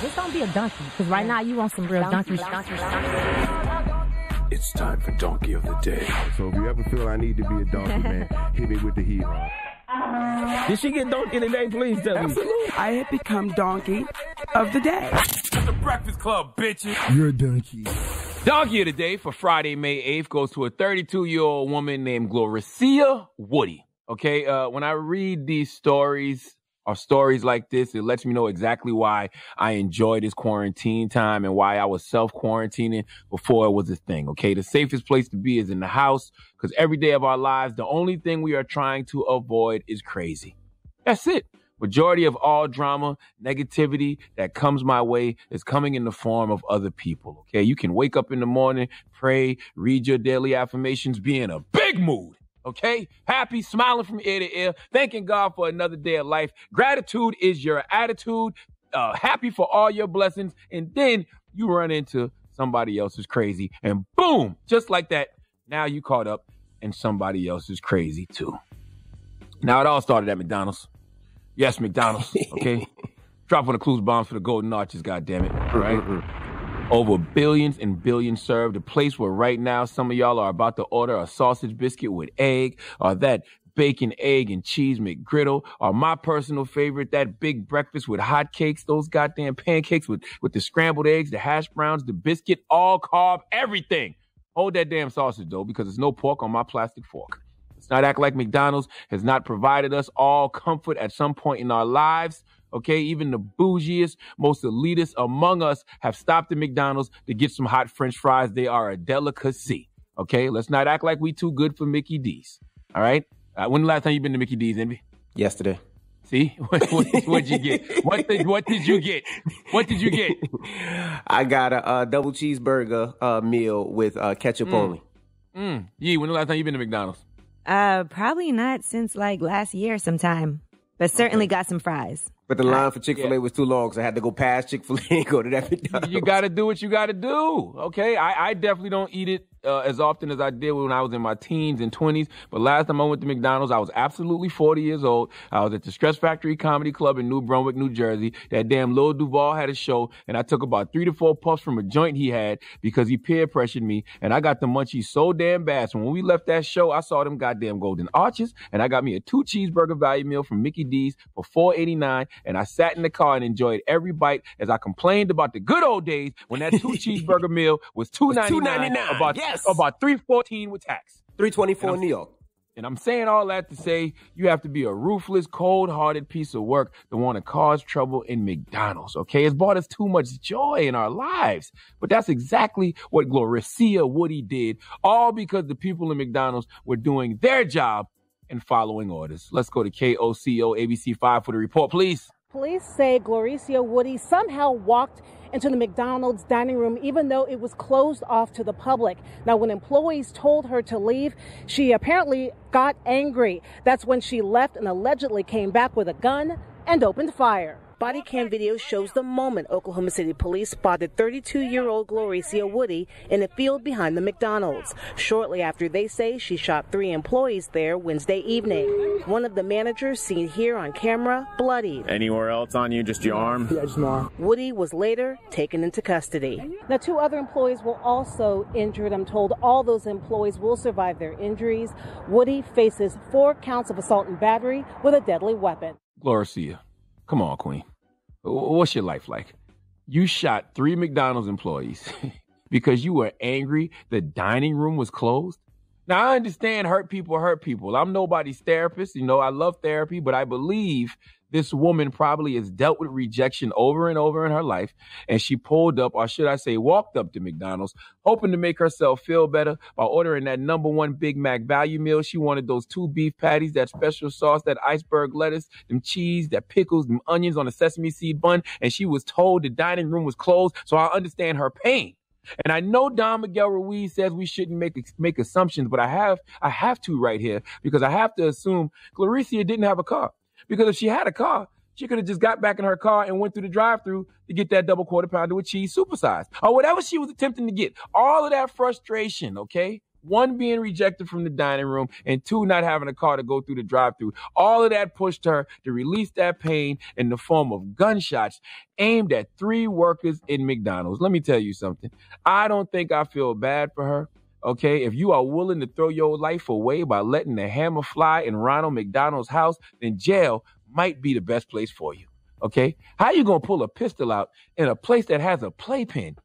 Just don't be a donkey, because right now you want some real donkey. donkey, It's time for Donkey of the Day. So if you ever feel I need to be a donkey, man, hit me with the heat. Did she get donkey today? Please tell me. Absolutely. I have become donkey of the day. The Breakfast Club, bitches. You're a donkey. Donkey of the day for Friday, May 8th goes to a 32 year old woman named Gloricia Woody. Okay, uh, when I read these stories or stories like this, it lets me know exactly why I enjoy this quarantine time and why I was self quarantining before it was a thing. Okay, the safest place to be is in the house because every day of our lives, the only thing we are trying to avoid is crazy. That's it. Majority of all drama, negativity that comes my way is coming in the form of other people. Okay. You can wake up in the morning, pray, read your daily affirmations, be in a big mood. Okay. Happy, smiling from ear to ear, thanking God for another day of life. Gratitude is your attitude. Uh, happy for all your blessings. And then you run into somebody else is crazy and boom, just like that. Now you caught up and somebody else is crazy too. Now it all started at McDonald's. Yes, McDonald's. Okay. Dropping the clues bombs for the golden arches, God damn it. Right? Over billions and billions served. A place where right now some of y'all are about to order a sausage biscuit with egg or that bacon, egg, and cheese McGriddle or my personal favorite, that big breakfast with hot cakes, those goddamn pancakes with, with the scrambled eggs, the hash browns, the biscuit, all carb, everything. Hold that damn sausage though, because there's no pork on my plastic fork. Let's not act like McDonald's has not provided us all comfort at some point in our lives. Okay, even the bougiest, most elitist among us have stopped at McDonald's to get some hot French fries. They are a delicacy. Okay, let's not act like we too good for Mickey D's. All right. Uh, when the last time you been to Mickey D's, Envy? Yesterday. See what, what, what'd you get? What did what did you get? What did you get? I got a, uh double cheeseburger uh, meal with uh, ketchup only. Mm. Yee, when the last time you been to McDonald's? Uh, probably not since like last year sometime, but certainly got some fries. But the line for Chick Fil A was too long, so I had to go past Chick Fil A and go to that McDonald's. You got to do what you got to do. Okay, I, I definitely don't eat it uh, as often as I did when I was in my teens and twenties. But last time I went to McDonald's, I was absolutely forty years old. I was at the Stress Factory Comedy Club in New Brunswick, New Jersey. That damn Lil Duval had a show, and I took about three to four puffs from a joint he had because he peer pressured me, and I got the munchies so damn bad. So when we left that show, I saw them goddamn golden arches, and I got me a two cheeseburger value meal from Mickey D's for four eighty nine, and I sat in the car and enjoyed every bite as I complained about the good old days when that two cheeseburger meal was two ninety nine, $2.99, about yes. about three fourteen with tax. Three twenty four in New York. And I'm saying all that to say you have to be a ruthless, cold-hearted piece of work to want to cause trouble in McDonald's. Okay, it's brought us too much joy in our lives, but that's exactly what Gloricia Woody did, all because the people in McDonald's were doing their job and following orders. Let's go to KOCO ABC5 for the report, please. Police say Gloricia Woody somehow walked into the McDonald's dining room even though it was closed off to the public. Now, when employees told her to leave, she apparently got angry. That's when she left and allegedly came back with a gun and opened fire. Body cam video shows the moment Oklahoma City police spotted 32 year old Gloricia Woody in a field behind the McDonald's. Shortly after they say she shot three employees there Wednesday evening. One of the managers seen here on camera bloodied. Anywhere else on you? Just your arm? Yeah, just my arm. Woody was later taken into custody. Now, two other employees were also injured. I'm told all those employees will survive their injuries. Woody faces four counts of assault and battery with a deadly weapon. Gloricia, come on, Queen. What's your life like? You shot three McDonald's employees because you were angry the dining room was closed. Now, I understand hurt people hurt people. I'm nobody's therapist. You know, I love therapy, but I believe this woman probably has dealt with rejection over and over in her life. And she pulled up, or should I say, walked up to McDonald's, hoping to make herself feel better by ordering that number one Big Mac value meal. She wanted those two beef patties, that special sauce, that iceberg lettuce, them cheese, that pickles, them onions on a sesame seed bun. And she was told the dining room was closed. So I understand her pain. And I know Don Miguel Ruiz says we shouldn't make make assumptions, but I have I have to right here because I have to assume Gloricia didn't have a car. Because if she had a car, she could have just got back in her car and went through the drive-through to get that double quarter pounder with cheese supersized or whatever she was attempting to get. All of that frustration, okay, one being rejected from the dining room, and two not having a car to go through the drive-through. All of that pushed her to release that pain in the form of gunshots aimed at three workers in McDonald's. Let me tell you something. I don't think I feel bad for her. Okay, if you are willing to throw your life away by letting the hammer fly in Ronald McDonald's house, then jail might be the best place for you. Okay, how you gonna pull a pistol out in a place that has a playpen?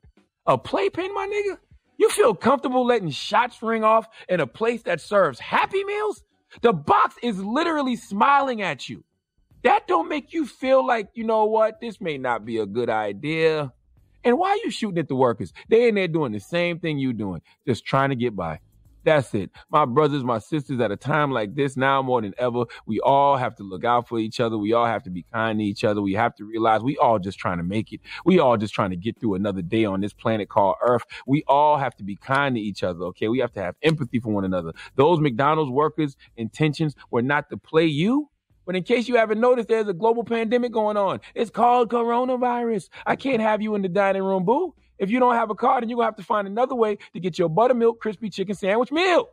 A playpen, my nigga? You feel comfortable letting shots ring off in a place that serves Happy Meals? The box is literally smiling at you. That don't make you feel like, you know what, this may not be a good idea. And why are you shooting at the workers? They in there doing the same thing you doing, just trying to get by. That's it. My brothers, my sisters, at a time like this, now more than ever, we all have to look out for each other. We all have to be kind to each other. We have to realize we all just trying to make it. We all just trying to get through another day on this planet called Earth. We all have to be kind to each other, okay? We have to have empathy for one another. Those McDonald's workers' intentions were not to play you. But in case you haven't noticed, there's a global pandemic going on. It's called coronavirus. I can't have you in the dining room, boo. If you don't have a car, then you're going to have to find another way to get your buttermilk crispy chicken sandwich meal.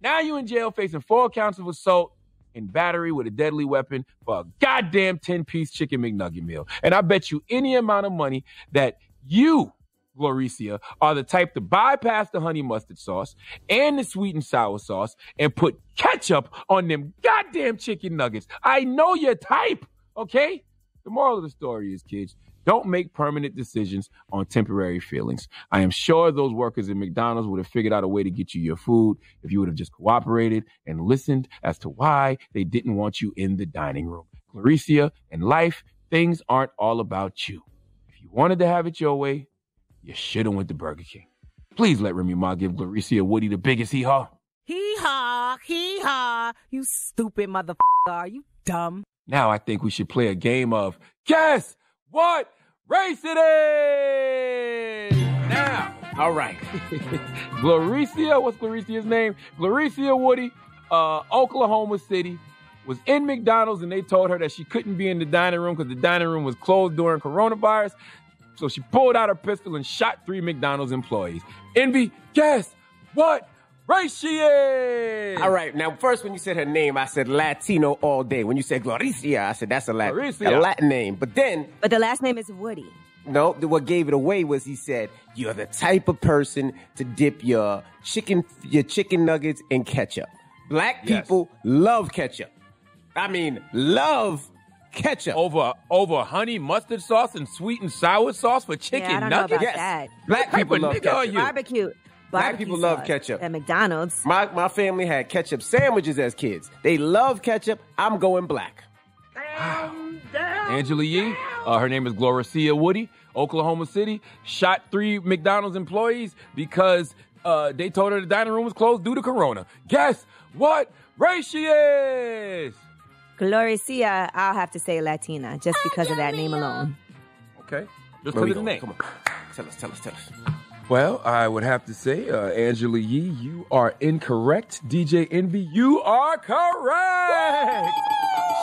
Now you in jail facing four counts of assault and battery with a deadly weapon for a goddamn 10 piece chicken McNugget meal. And I bet you any amount of money that you, Gloricia, are the type to bypass the honey mustard sauce and the sweet and sour sauce and put ketchup on them goddamn chicken nuggets. I know your type, okay? The moral of the story is, kids, don't make permanent decisions on temporary feelings. I am sure those workers at McDonald's would have figured out a way to get you your food if you would have just cooperated and listened as to why they didn't want you in the dining room. Claricia, in life, things aren't all about you. If you wanted to have it your way, you should have went to Burger King. Please let Remy Ma give Claricia Woody the biggest hee-haw. Hee haw, hee haw. You stupid motherfucker. Are you dumb? Now I think we should play a game of guess what race it is. Now, all right. Gloricia, what's Gloricia's name? Gloricia Woody, uh, Oklahoma City, was in McDonald's and they told her that she couldn't be in the dining room because the dining room was closed during coronavirus. So she pulled out her pistol and shot three McDonald's employees. Envy, guess what race she is? All right. Now, first, when you said her name, I said Latino all day. When you said Gloricia, I said that's a Latin, Gloricia. a Latin name. But then, But the last name is Woody. no, the- what gave it away was he said you're the type of person to dip your chicken, your chicken nuggets in ketchup. Black Yes. people love ketchup. I mean, love ketchup. Over over honey mustard sauce and sweet and sour sauce for chicken yeah, I don't know nuggets. about that. Black What people love ketchup. Barbecue. Black barbecue people love ketchup. At McDonald's. My my family had ketchup sandwiches as kids. They love ketchup. I'm going black. Angela Yee, uh, her name is Gloricia Woody, Oklahoma City, shot three McDonald's employees because uh, they told her the dining room was closed due to Corona. Guess what race she is? Gloricia, I'll have to say Latina just because of that name alone. Okay, just Where because of the name. Come on. Tell us, tell us, tell us. Well, I would have to say, uh, Angela Yee, you are incorrect. DJ Envy, you are correct.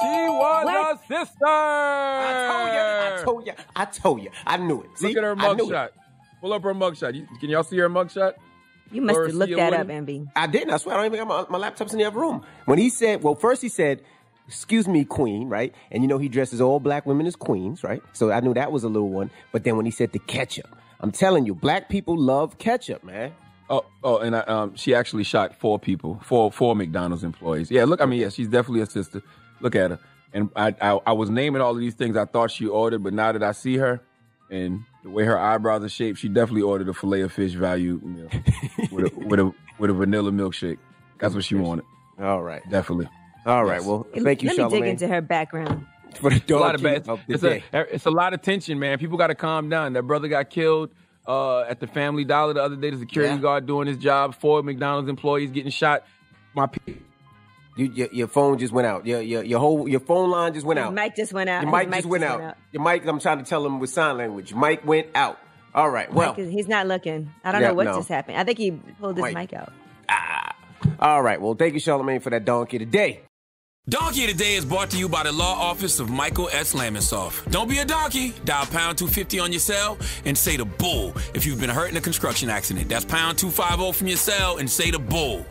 She was What? a sister. I told you. I told you. I told you. I knew it. See? Look at her I knew it. mugshot. Pull up her mugshot. Can y'all see her mugshot? You must have looked that Woody? up, Envy. I didn't. I swear I don't even got my, my laptop's in the other room. When he said, well, first he said, excuse me, queen, right? And you know he dresses all black women as queens, right? So I knew that was a little one. But then when he said the ketchup, I'm telling you, black people love ketchup, man. Oh, oh, and I, um, she actually shot four people, four four McDonald's employees. Yeah, look, I mean, yeah, she's definitely a sister. Look at her. And I, I, I was naming all of these things I thought she ordered, but now that I see her and the way her eyebrows are shaped, she definitely ordered a fillet of fish value meal with a, with a with a vanilla milkshake. That's what she wanted, All right. definitely. All right. Yes. Well, thank you, Let me dig Charlamagne, into her background. for the It's a lot of bad. of the It's day. a, it's a lot of tension, man. People got to calm down. That brother got killed uh, at the Family Dollar the other day. The security Yeah. guard doing his job. Four McDonald's employees getting shot. My pe- You, your, your phone just went out. Your, your, your whole your phone line just went His out. mic just went out. Your His mic just went out. Your mic, I'm trying to tell him with sign language. Your mic went out. All right. Well, Mike he's not looking. I don't Yeah, know what no. just happened. I think he pulled his Mike. mic out. Ah. all right. Well, thank you, Charlamagne, for that donkey today. Donkey of the Day is brought to you by the law office of Michael S. Lamonsoff. Don't be a donkey. Dial pound 250 on your cell and say the bull if you've been hurt in a construction accident. That's pound 250 from your cell and say the bull.